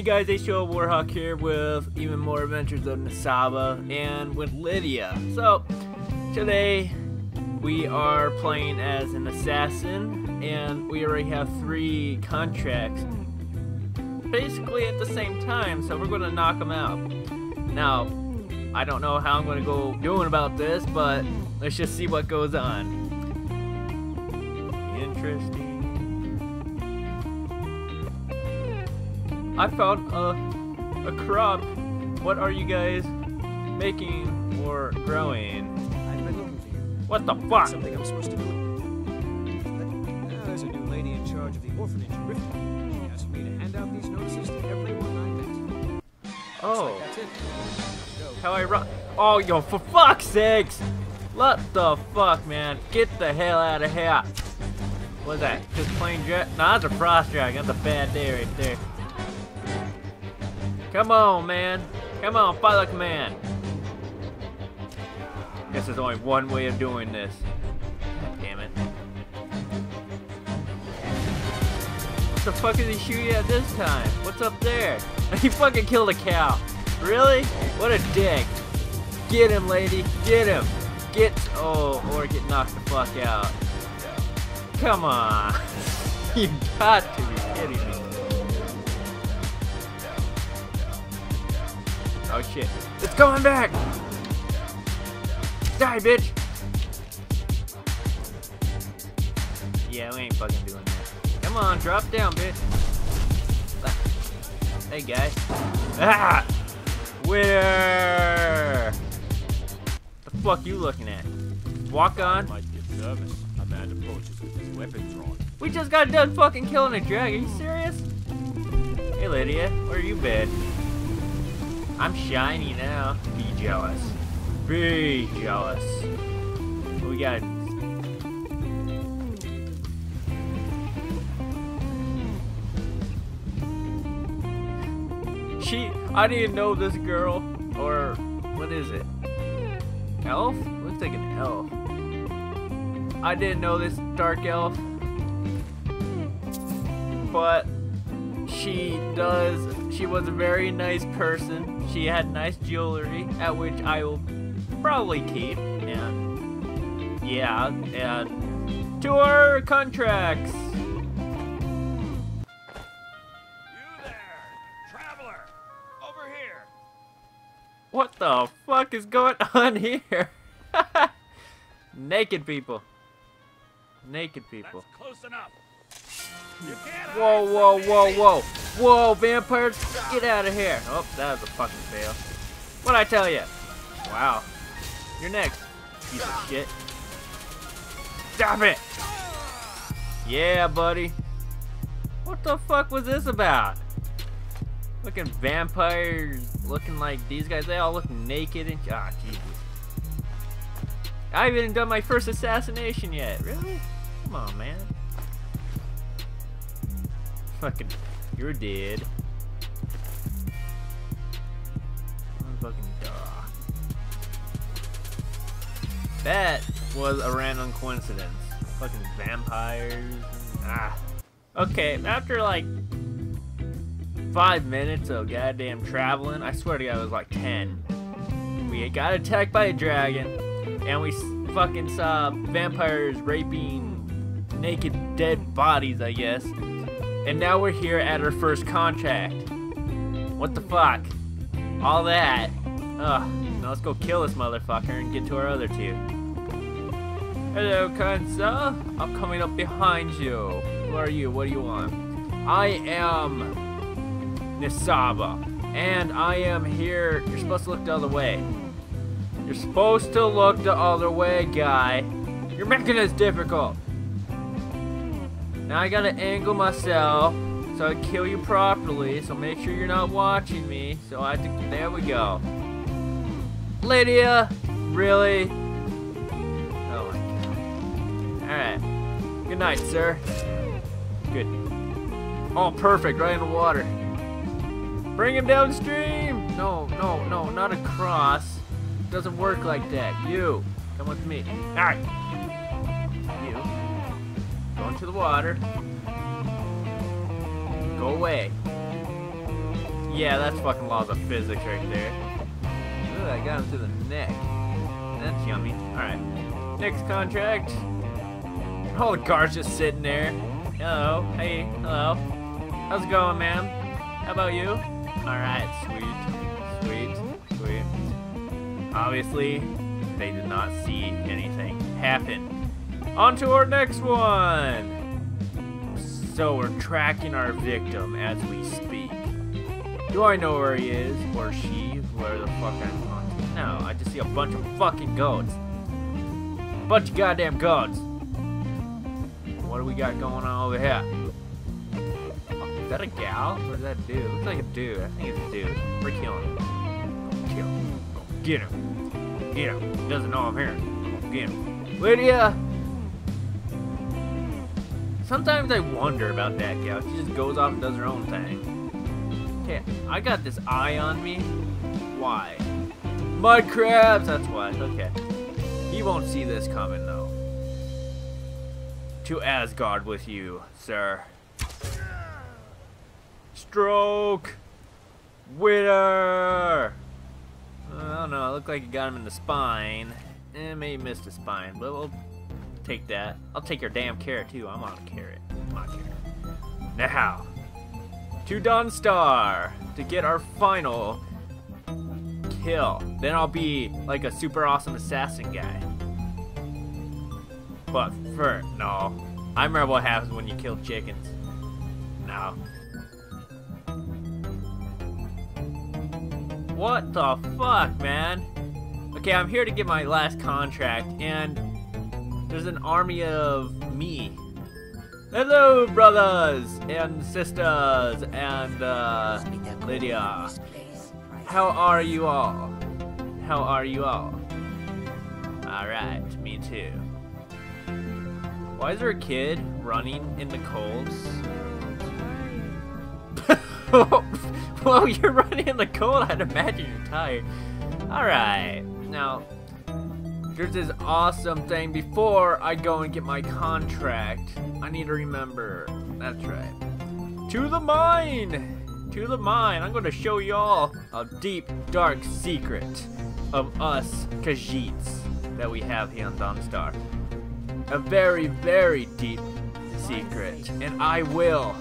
Hey guys, H2O Warhawk here with even more adventures of Nisaba and with Lydia. So, today we are playing as an assassin and we already have three contracts basically at the same time, so we're going to knock them out. Now, I don't know how I'm going to go doing about this, but let's just see what goes on. Interesting. I found a, a crop. What are you guys making or growing? I've been looking for you. What the fuck? Something I'm supposed to do. Now, there's a new lady in charge of the orphanage in Riften. She asked me to hand out these notices to everyone I met. Oh, like that's it. How I run. Oh, yo, for fuck's sakes! What the fuck, man? Get the hell out of here. What's that? Just plain jet? Nah, that's a frost dragon. That's a bad day right there. Come on, man. Come on, follow command. Guess there's only one way of doing this. Damn it. What the fuck is he shooting at this time? What's up there? He fucking killed a cow. Really? What a dick. Get him, lady. Get him. Get. Oh, or get knocked the fuck out. Come on. you got to coming back! Die, bitch! Yeah, we ain't fucking doing that. Come on, drop down, bitch. Hey, guy. Ah! Winner! The fuck you looking at? Walk on. Might get nervous. A man approaches with his weapon drawn. We just got done fucking killing a dragon. Are you serious? Hey, Lydia. Where you been? I'm shiny now. Be jealous. Be jealous. What we got? Hmm. She, I didn't know this girl, or what is it? Elf? Looks like an elf. I didn't know this dark elf, but she does. She was a very nice person. She had nice jewelry, at which I will probably keep. And yeah, and to our contracts. You there, traveler! Over here! What the fuck is going on here? Naked people. Naked people. That's close enough. Whoa, whoa, whoa, whoa. Whoa, vampires, get out of here. Oh, that was a fucking fail. What'd I tell you? Wow. You're next, piece of shit. Stop it! Yeah, buddy. What the fuck was this about? Looking vampires, looking like these guys, they all look naked and. Ah, Jesus. I haven't even done my first assassination yet. Really? Come on, man. Fucking, you're dead. I'm fucking duh. That was a random coincidence. Fucking vampires. Ah. Okay, after like five minutes of goddamn traveling, I swear to God, it was like ten. We got attacked by a dragon, and we fucking saw vampires raping naked dead bodies, I guess. And now we're here at our first contract. What the fuck? All that. Ugh. Now let's go kill this motherfucker and get to our other two. Hello, Kansa. I'm coming up behind you. Who are you? What do you want? I am Nisaba. And I am here. You're supposed to look the other way. You're supposed to look the other way, guy. You're making this difficult. Now I gotta angle myself so I kill you properly. So make sure you're not watching me. So I have to. There we go. Lydia, really? Oh my god. All right. Good night, sir. Good. Oh, perfect. Right in the water. Bring him downstream. No, no, no, not across. Doesn't work like that. You, come with me. All right. Into the water. Go away. Yeah, that's fucking laws of physics right there. Ooh, I got him to the neck. That's yummy. Alright. Next contract. Oh, the guard's just sitting there. Hello. Hey, hello. How's it going, ma'am? How about you? Alright, sweet. Sweet. Sweet. Obviously, they did not see anything happen. On to our next one! So we're tracking our victim as we speak. Do I know where he is? Or she? Where the fuck I'm on to? No, I just see a bunch of fucking goats. Bunch of goddamn goats. What do we got going on over here? Oh, is that a gal? Or is that a dude? Looks like a dude. I think it's a dude. We're killing him. Kill him. Get him. Get him. He doesn't know I'm here. Get him. Lydia! Sometimes I wonder about that gal. She just goes off and does her own thing. Okay, I got this eye on me. Why? Mud crabs! That's why. Okay. He won't see this coming, though. To Asgard with you, sir. Stroke! Winner! I don't know. It looked like you got him in the spine. Eh, maybe missed the spine, but we'll take that. I'll take your damn carrot too. I'm on a carrot. I'm on a carrot. Now, to Dawnstar to get our final kill. Then I'll be like a super awesome assassin guy. But first, no. I remember what happens when you kill chickens. No. What the fuck, man? Okay, I'm here to get my last contract, and there's an army of me. Hello, brothers and sisters and uh, Lydia. How are you all? How are you all? Alright, me too. Why is there a kid running in the cold? well, you're running in the cold. I'd imagine you're tired. Alright, now, there's this awesome thing before I go and get my contract. I need to remember. That's right. To the mine! To the mine. I'm going to show y'all a deep, dark secret of us Khajiits that we have here on Dawnstar. A very, very deep secret. And I will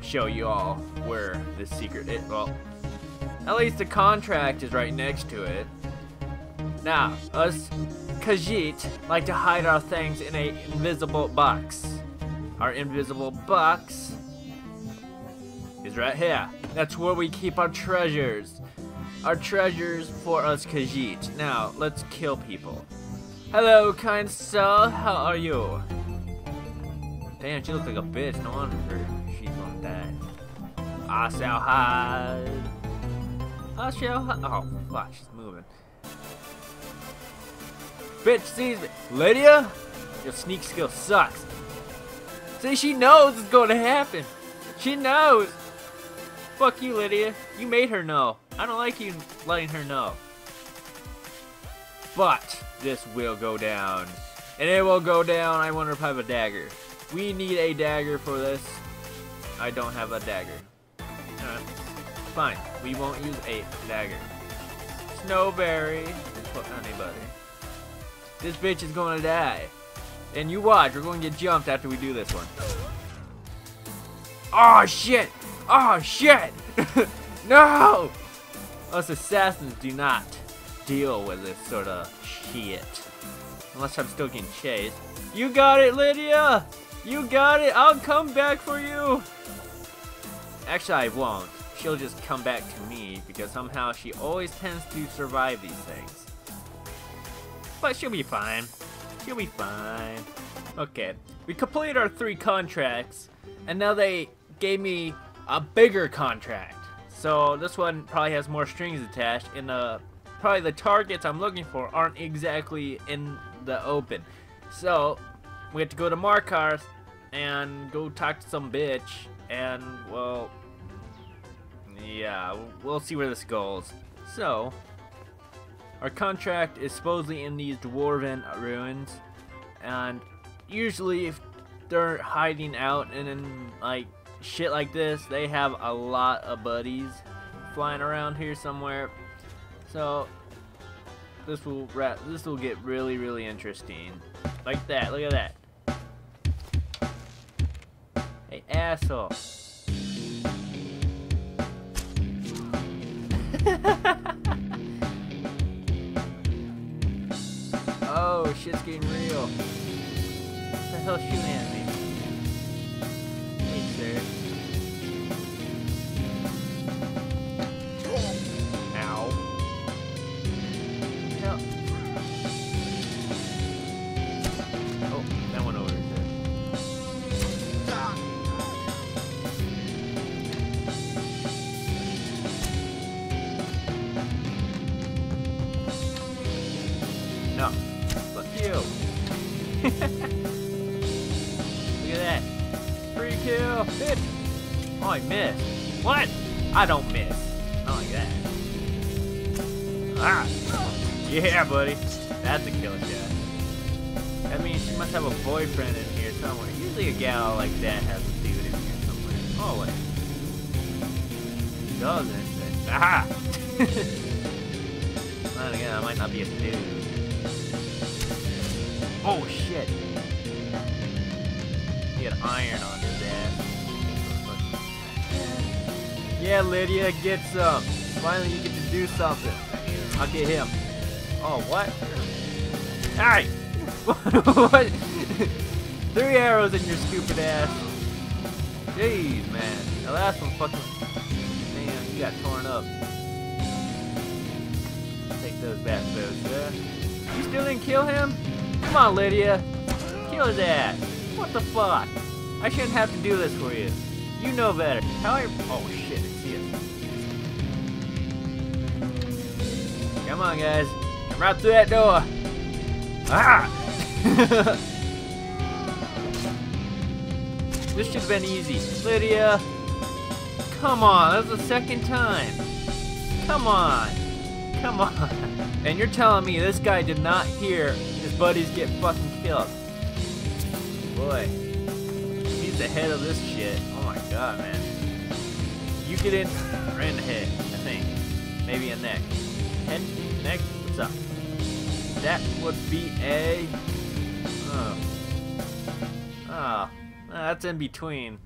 show you all where this secret is. Well, at least the contract is right next to it. Now, us Khajiit like to hide our things in a invisible box. Our invisible box is right here. That's where we keep our treasures. Our treasures for us Khajiit. Now, let's kill people. Hello, kind soul. How are you? Damn, she looks like a bitch. No wonder she's gonna die. I shall hide. I shall hide. Oh, fuck, she's moving. Bitch sees me. Lydia? Your sneak skill sucks. See, she knows it's going to happen. She knows. Fuck you, Lydia. You made her know. I don't like you letting her know. But this will go down. And it will go down. I wonder if I have a dagger. We need a dagger for this. I don't have a dagger. Alright. Fine. We won't use a dagger. Snowberry. Put anybody. This bitch is gonna die. And you watch, we're gonna get jumped after we do this one. Oh shit! Oh shit! no! Us assassins do not deal with this sort of shit. Unless I'm still getting chased. You got it, Lydia! You got it! I'll come back for you! Actually, I won't. She'll just come back to me because somehow she always tends to survive these things. But she'll be fine. She'll be fine. Okay, we completed our three contracts, and now they gave me a bigger contract. So this one probably has more strings attached, and uh, probably the targets I'm looking for aren't exactly in the open. So we have to go to Markarth and go talk to some bitch, and well, yeah, we'll see where this goes. So, our contract is supposedly in these dwarven ruins, and usually if they're hiding out and in like shit like this, they have a lot of buddies flying around here somewhere. So this will wrap, this will get really really interesting. Like that. Look at that. Hey asshole. shit's getting real. What the hell's shooting at me? Look at that. Free kill. Hit. Oh, I missed. What? I don't miss. Not like that. Ah. Yeah, buddy. That's a kill shot. That means she must have a boyfriend in here somewhere. Usually a gal like that has a dude in here somewhere. Oh, wait. Doesn't. Aha! Then again, I might not be a dude. Oh shit! He had iron on his ass. Yeah, Lydia, get some. Finally, you get to do something. I'll get him. Oh, what? Hey! what? Three arrows in your stupid ass. Jeez, man. The last one fucking. Man, you got torn up. Take those bat bows, sir. You still didn't kill him? Come on, Lydia. Kill his ass. What the fuck? I shouldn't have to do this for you. You know better. How are Oh shit, it's you. Come on, guys. Come right through that door. Ah! this should have been easy. Lydia. Come on, that's the second time. Come on. Come on. And you're telling me this guy did not hear buddies get fucking killed. Boy. He's the head of this shit. Oh my god, man. You get in right in the head, I think. Maybe a neck. Head, neck, what's up? That would be a... Oh. Oh. That's in between.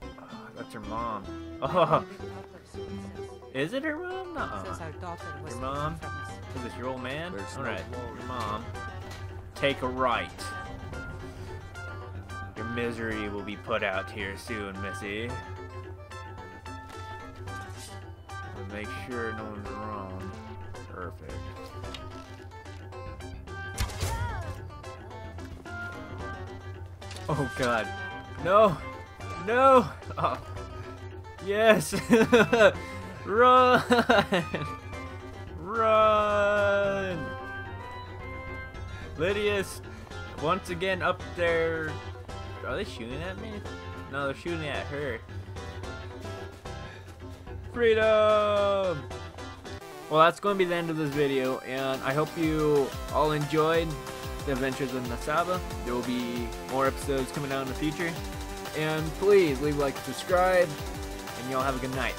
Oh, that's her mom. Oh. Is it her mom? No. Says our daughter was Your mom? Taken from us. Is this your old man? There's no your mom. Take a right. Your misery will be put out here soon, Missy. And make sure no one's wrong. Perfect. Oh god. No! No! Oh. Yes! Run! Lydia's once again up there. Are they shooting at me? No, they're shooting at her. Freedom! Well, that's going to be the end of this video, and I hope you all enjoyed the Adventures of Nisaba. There will be more episodes coming out in the future. And please leave a like, subscribe, and y'all have a good night.